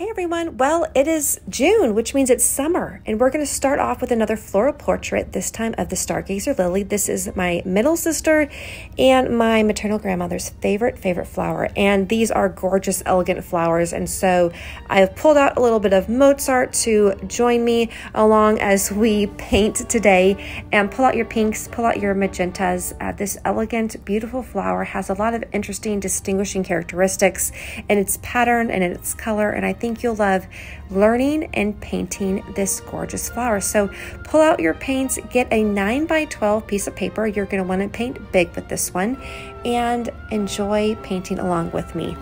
Hey everyone, well, it is June, which means it's summer, and we're going to start off with another floral portrait, this time of the Stargazer Lily. This is my middle sister and my maternal grandmother's favorite, favorite flower, and these are gorgeous, elegant flowers, and so I've pulled out a little bit of Mozart to join me along as we paint today, and pull out your pinks, pull out your magentas. Uh, this elegant, beautiful flower has a lot of interesting, distinguishing characteristics in its pattern and in its color, and I think think you'll love learning and painting this gorgeous flower. So pull out your paints, get a 9 by 12 piece of paper. You're going to want to paint big with this one and enjoy painting along with me.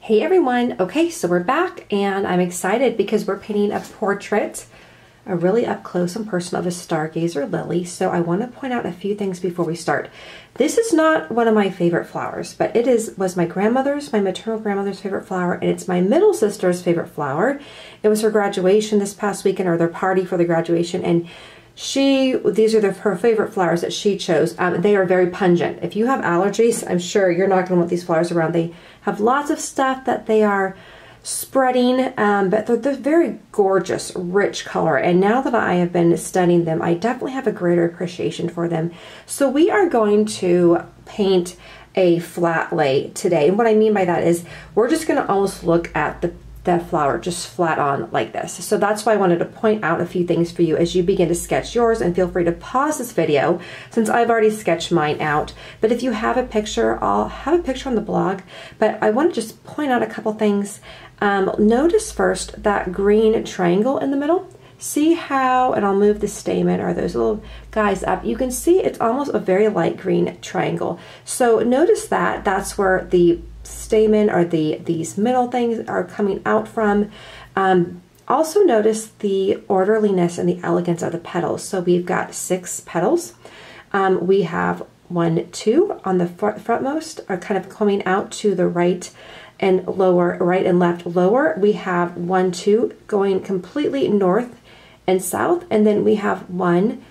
Hey everyone, okay, so we're back and I'm excited because we're painting a portrait a really up close and personal of a stargazer lily. So I want to point out a few things before we start. This is not one of my favorite flowers, but it is was my grandmother's, my maternal grandmother's favorite flower, and it's my middle sister's favorite flower. It was her graduation this past weekend or their party for the graduation, and she these are the, her favorite flowers that she chose. Um, they are very pungent. If you have allergies, I'm sure you're not going to want these flowers around. They have lots of stuff that they are spreading, um, but they're, they're, very gorgeous, rich color. And now that I have been studying them, I definitely have a greater appreciation for them. So we are going to paint a flat lay today. And what I mean by that is we're just going to almost look at the the flower just flat on like this. So that's why I wanted to point out a few things for you as you begin to sketch yours and feel free to pause this video since I've already sketched mine out. But if you have a picture, I'll have a picture on the blog, but I want to just point out a couple things um, notice first that green triangle in the middle. See how, and I'll move the stamen or those little guys up. You can see it's almost a very light green triangle. So notice that that's where the stamen or the these middle things are coming out from. Um, also notice the orderliness and the elegance of the petals. So we've got six petals. Um, we have one, two on the frontmost are kind of coming out to the right and lower, right and left lower. We have one, two going completely north and south, and then we have one,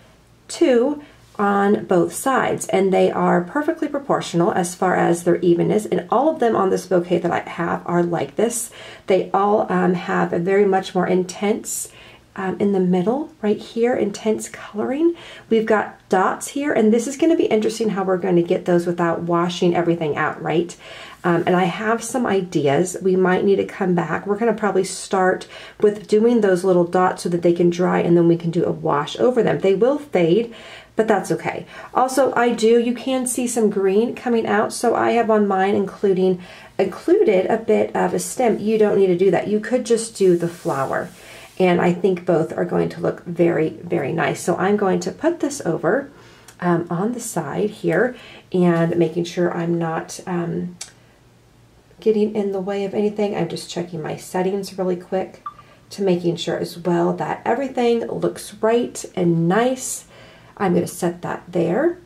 two on both sides, and they are perfectly proportional as far as their evenness, and all of them on this bouquet that I have are like this. They all um, have a very much more intense um, in the middle right here, intense coloring. We've got dots here, and this is going to be interesting how we're going to get those without washing everything out, right? Um, and I have some ideas. We might need to come back. We're going to probably start with doing those little dots so that they can dry and then we can do a wash over them. They will fade, but that's okay. Also, I do, you can see some green coming out, so I have on mine including included a bit of a stem. You don't need to do that. You could just do the flower. And I think both are going to look very, very nice. So I'm going to put this over um, on the side here and making sure I'm not um, getting in the way of anything. I'm just checking my settings really quick to making sure as well that everything looks right and nice. I'm going to set that there.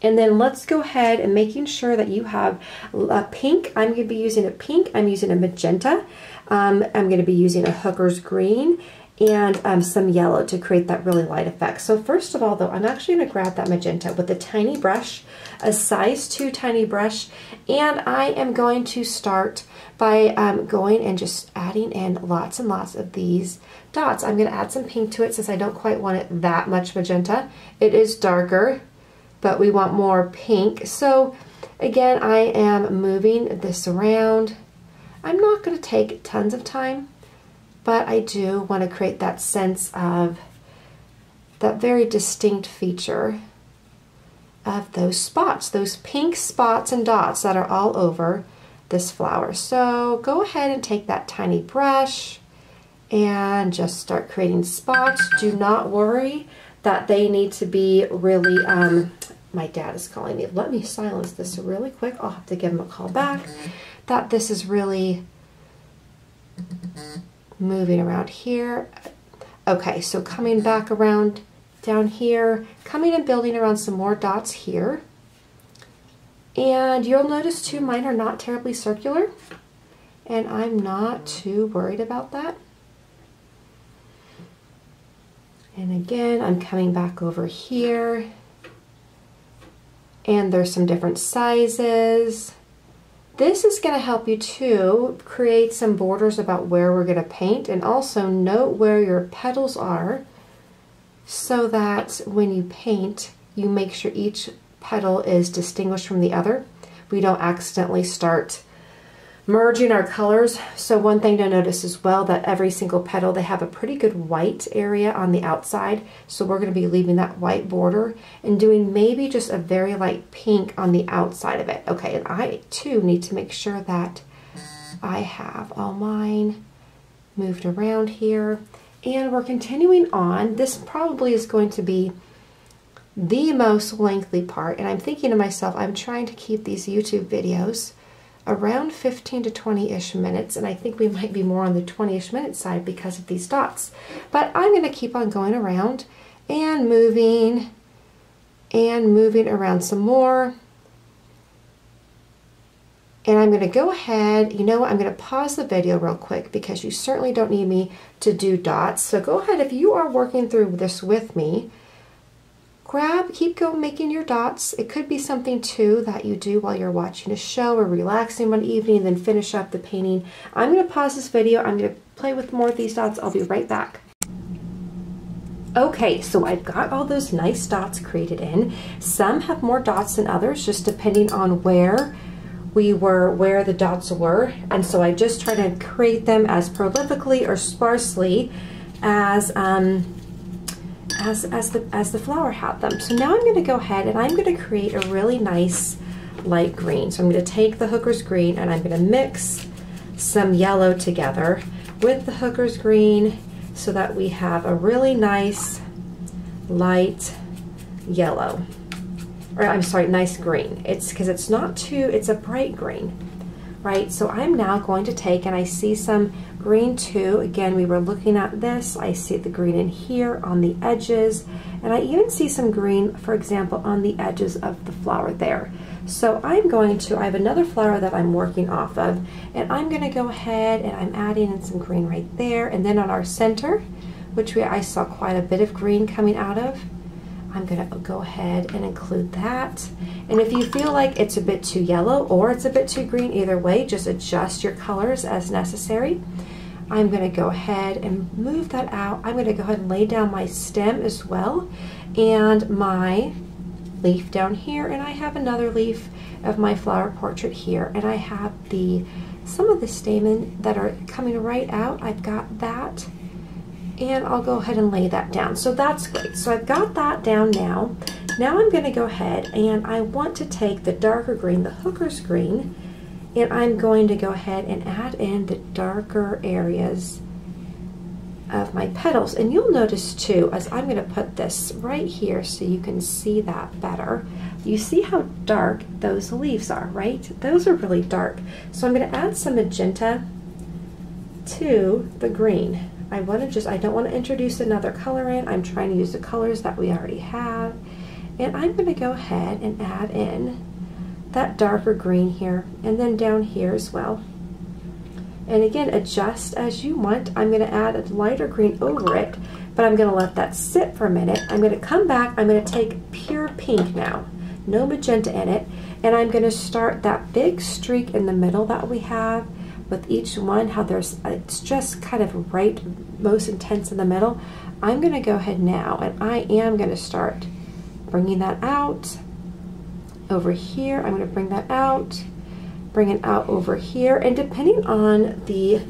And then let's go ahead and making sure that you have a pink. I'm going to be using a pink. I'm using a magenta. Um, I'm going to be using a hooker's green and um, some yellow to create that really light effect. So first of all though, I'm actually going to grab that magenta with a tiny brush, a size 2 tiny brush, and I am going to start by um, going and just adding in lots and lots of these dots. I'm going to add some pink to it since I don't quite want it that much magenta. It is darker, but we want more pink. So again, I am moving this around. I'm not going to take tons of time but I do want to create that sense of that very distinct feature of those spots, those pink spots and dots that are all over this flower. So go ahead and take that tiny brush and just start creating spots. Do not worry that they need to be really, um, my dad is calling me. Let me silence this really quick. I'll have to give him a call back. That this is really moving around here. Okay, so coming back around down here, coming and building around some more dots here. And you'll notice too, mine are not terribly circular. And I'm not too worried about that. And again, I'm coming back over here. And there's some different sizes. This is going to help you to create some borders about where we're going to paint and also note where your petals are so that when you paint, you make sure each petal is distinguished from the other. We don't accidentally start merging our colors. So one thing to notice as well that every single petal, they have a pretty good white area on the outside. So we're gonna be leaving that white border and doing maybe just a very light pink on the outside of it. Okay, and I too need to make sure that I have all mine moved around here. And we're continuing on. This probably is going to be the most lengthy part. And I'm thinking to myself, I'm trying to keep these YouTube videos around 15 to 20-ish minutes, and I think we might be more on the 20-ish minute side because of these dots. But I'm going to keep on going around and moving and moving around some more. And I'm going to go ahead, you know what, I'm going to pause the video real quick because you certainly don't need me to do dots. So go ahead, if you are working through this with me, grab, keep going making your dots. It could be something too that you do while you're watching a show or relaxing one evening and then finish up the painting. I'm going to pause this video. I'm to play with more of these dots. I'll be right back. Okay, so I've got all those nice dots created in. Some have more dots than others, just depending on where we were, where the dots were. And so I just try to create them as prolifically or sparsely as um, as, as, the, as the flower had them. So now I'm going to go ahead and I'm going to create a really nice light green. So I'm going to take the hooker's green and I'm going to mix some yellow together with the hooker's green so that we have a really nice light yellow. Or I'm sorry, nice green. It's because it's not too, it's a bright green, right? So I'm now going to take and I see some green too. Again, we were looking at this. I see the green in here on the edges, and I even see some green, for example, on the edges of the flower there. So I'm going to, I have another flower that I'm working off of, and I'm gonna go ahead and I'm adding in some green right there, and then on our center, which we, I saw quite a bit of green coming out of, I'm gonna go ahead and include that. And if you feel like it's a bit too yellow or it's a bit too green, either way, just adjust your colors as necessary. I'm going to go ahead and move that out. I'm going to go ahead and lay down my stem as well and my leaf down here and I have another leaf of my flower portrait here and I have the some of the stamen that are coming right out. I've got that and I'll go ahead and lay that down. So that's great. So I've got that down now. Now I'm going to go ahead and I want to take the darker green, the hooker's green, and I'm going to go ahead and add in the darker areas of my petals. And you'll notice too, as I'm going to put this right here so you can see that better, you see how dark those leaves are, right? Those are really dark. So I'm going to add some magenta to the green. I want to just, I don't want to introduce another color in. I'm trying to use the colors that we already have. And I'm going to go ahead and add in that darker green here and then down here as well. And again, adjust as you want. I'm going to add a lighter green over it, but I'm going to let that sit for a minute. I'm going to come back. I'm going to take pure pink now, no magenta in it, and I'm going to start that big streak in the middle that we have with each one, how there's, uh, it's just kind of right, most intense in the middle. I'm going to go ahead now, and I am going to start bringing that out over here. I'm going to bring that out, bring it out over here. And depending on the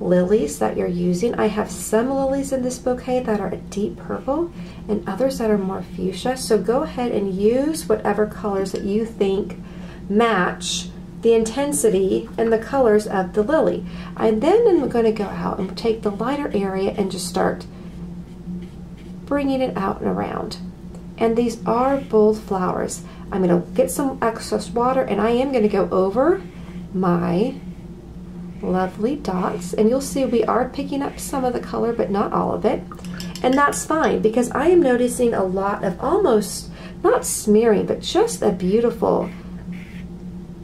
lilies that you're using, I have some lilies in this bouquet that are a deep purple and others that are more fuchsia. So go ahead and use whatever colors that you think match the intensity and the colors of the lily. I then am going to go out and take the lighter area and just start bringing it out and around. And these are bold flowers. I'm going to get some excess water and I am going to go over my lovely dots and you'll see we are picking up some of the color but not all of it and that's fine because I am noticing a lot of almost not smearing but just a beautiful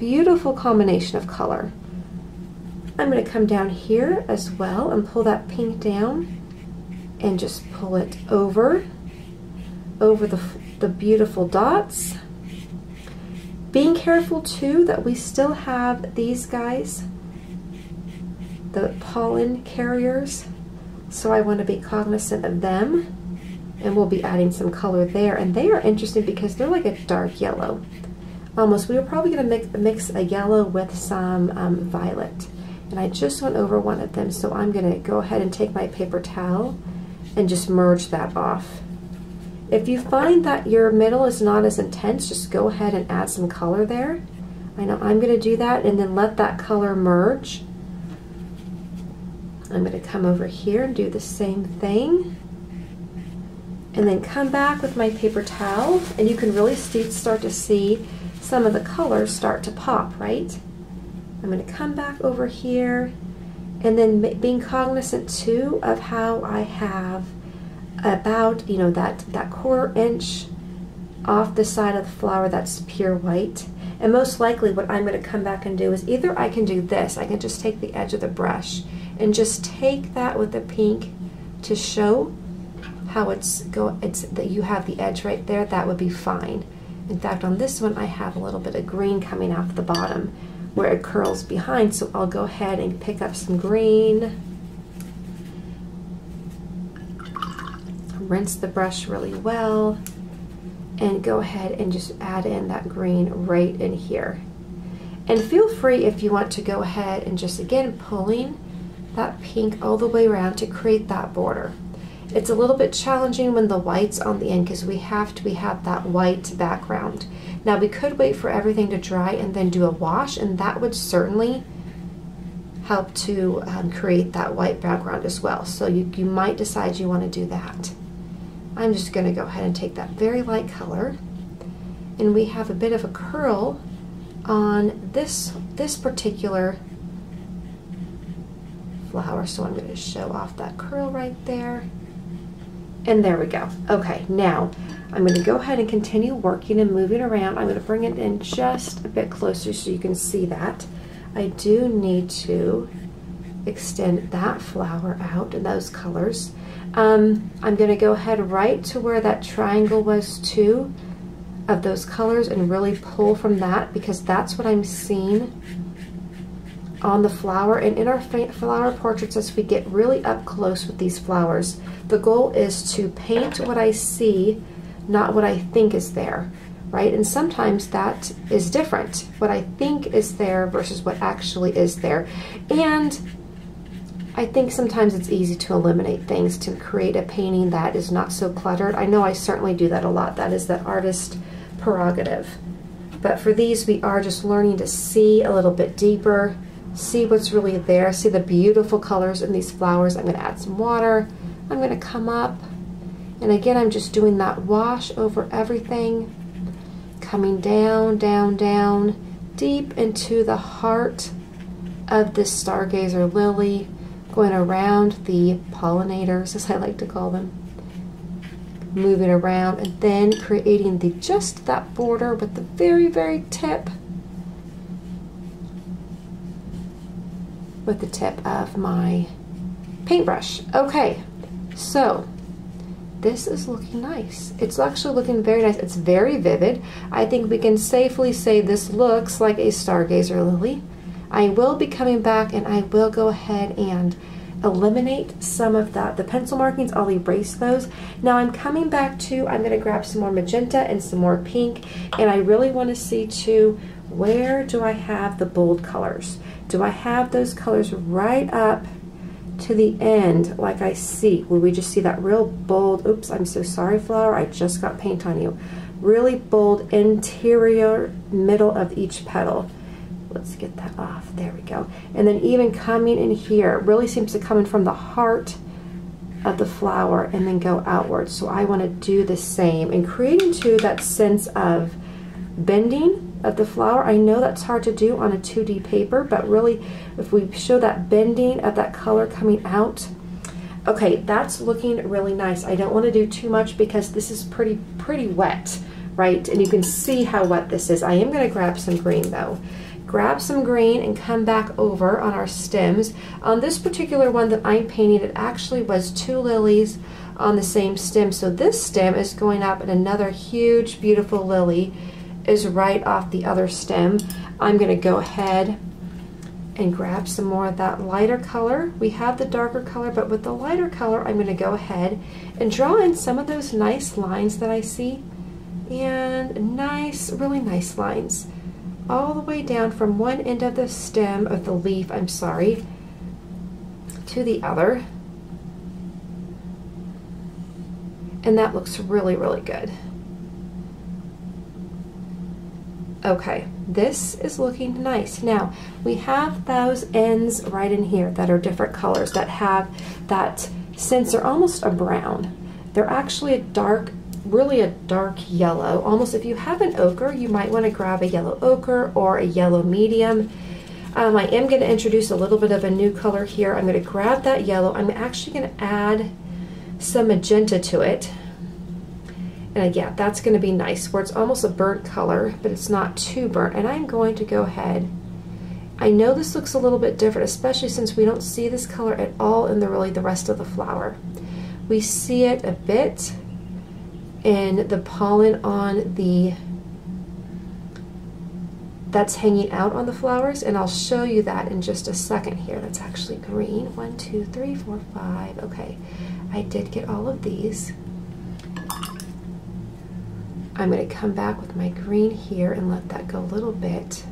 beautiful combination of color I'm going to come down here as well and pull that pink down and just pull it over over the, the beautiful dots Being careful too that we still have these guys, the pollen carriers. So I want to be cognizant of them and we'll be adding some color there. And they are interesting because they're like a dark yellow. Almost, we were probably going to mix, mix a yellow with some um, violet. And I just went over one of them, so I'm going to go ahead and take my paper towel and just merge that off. If you find that your middle is not as intense, just go ahead and add some color there. I know I'm going to do that and then let that color merge. I'm going to come over here and do the same thing. And then come back with my paper towel and you can really start to see some of the colors start to pop, right? I'm going to come back over here and then being cognizant too of how I have about, you know, that, that quarter inch off the side of the flower that's pure white. And most likely what I'm going to come back and do is either I can do this, I can just take the edge of the brush and just take that with the pink to show how it's go it's that you have the edge right there, that would be fine. In fact, on this one I have a little bit of green coming off the bottom where it curls behind, so I'll go ahead and pick up some green. Rinse the brush really well and go ahead and just add in that green right in here. And feel free if you want to go ahead and just again pulling that pink all the way around to create that border. It's a little bit challenging when the white's on the end because we have to we have that white background. Now we could wait for everything to dry and then do a wash and that would certainly help to um, create that white background as well. So you, you might decide you want to do that. I'm just going to go ahead and take that very light color and we have a bit of a curl on this this particular flower so I'm going to show off that curl right there and there we go. Okay now I'm going to go ahead and continue working and moving around. I'm going to bring it in just a bit closer so you can see that. I do need to extend that flower out in those colors. Um, I'm going to go ahead right to where that triangle was too of those colors and really pull from that because that's what I'm seeing on the flower. And in our flower portraits as we get really up close with these flowers the goal is to paint what I see not what I think is there right and sometimes that is different what I think is there versus what actually is there and I think sometimes it's easy to eliminate things to create a painting that is not so cluttered. I know I certainly do that a lot. That is the artist prerogative. But for these, we are just learning to see a little bit deeper, see what's really there, see the beautiful colors in these flowers. I'm going to add some water. I'm going to come up. And again, I'm just doing that wash over everything, coming down, down, down, deep into the heart of this stargazer lily going around the pollinators, as I like to call them, moving around, and then creating the just that border with the very, very tip with the tip of my paintbrush. Okay, so this is looking nice. It's actually looking very nice. It's very vivid. I think we can safely say this looks like a stargazer lily. I will be coming back and I will go ahead and eliminate some of that. The pencil markings, I'll erase those. Now I'm coming back to, I'm gonna grab some more magenta and some more pink, and I really wanna see too, where do I have the bold colors? Do I have those colors right up to the end like I see? Will we just see that real bold, oops, I'm so sorry flower, I just got paint on you. Really bold interior middle of each petal. Let's get that off. There we go. And then even coming in here, really seems to come in from the heart of the flower and then go outwards. So I want to do the same and creating too that sense of bending of the flower. I know that's hard to do on a 2D paper, but really if we show that bending of that color coming out, okay, that's looking really nice. I don't want to do too much because this is pretty, pretty wet, right? And you can see how wet this is. I am going to grab some green though grab some green and come back over on our stems. On this particular one that I'm painting, it actually was two lilies on the same stem. So this stem is going up in another huge, beautiful lily. Is right off the other stem. I'm gonna go ahead and grab some more of that lighter color. We have the darker color, but with the lighter color, I'm gonna go ahead and draw in some of those nice lines that I see. And nice, really nice lines. All the way down from one end of the stem, of the leaf, I'm sorry, to the other. And that looks really, really good. Okay, this is looking nice. Now, we have those ends right in here that are different colors that have that, since they're almost a brown, they're actually a dark, really a dark yellow. Almost if you have an ochre, you might want to grab a yellow ochre or a yellow medium. Um, I am going to introduce a little bit of a new color here. I'm going to grab that yellow. I'm actually going to add some magenta to it. And yeah, that's going to be nice, where it's almost a burnt color, but it's not too burnt. And I'm going to go ahead. I know this looks a little bit different, especially since we don't see this color at all in the really the rest of the flower. We see it a bit in the pollen on the that's hanging out on the flowers and I'll show you that in just a second here that's actually green one two three four five okay I did get all of these I'm going to come back with my green here and let that go a little bit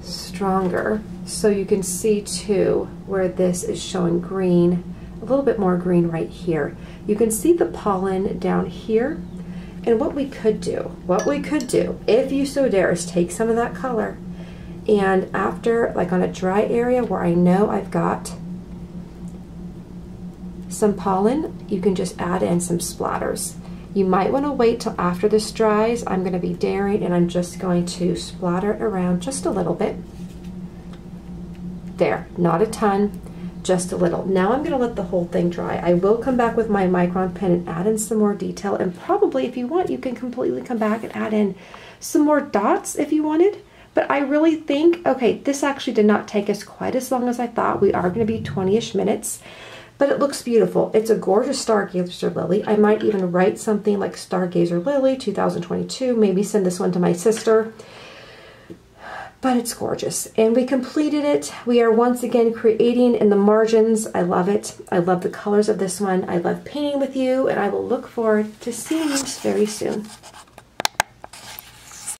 stronger. So you can see too where this is showing green a little bit more green right here. You can see the pollen down here. And what we could do what we could do if you so dare is take some of that color. And after like on a dry area where I know I've got some pollen, you can just add in some splatters. You might want to wait till after this dries. I'm going to be daring and I'm just going to splatter it around just a little bit. There, not a ton, just a little. Now I'm going to let the whole thing dry. I will come back with my micron pen and add in some more detail and probably if you want you can completely come back and add in some more dots if you wanted. But I really think, okay, this actually did not take us quite as long as I thought. We are going to be 20-ish minutes but it looks beautiful. It's a gorgeous Stargazer lily. I might even write something like Stargazer Lily 2022, maybe send this one to my sister. But it's gorgeous. And we completed it. We are once again creating in the margins. I love it. I love the colors of this one. I love painting with you, and I will look forward to seeing you very soon.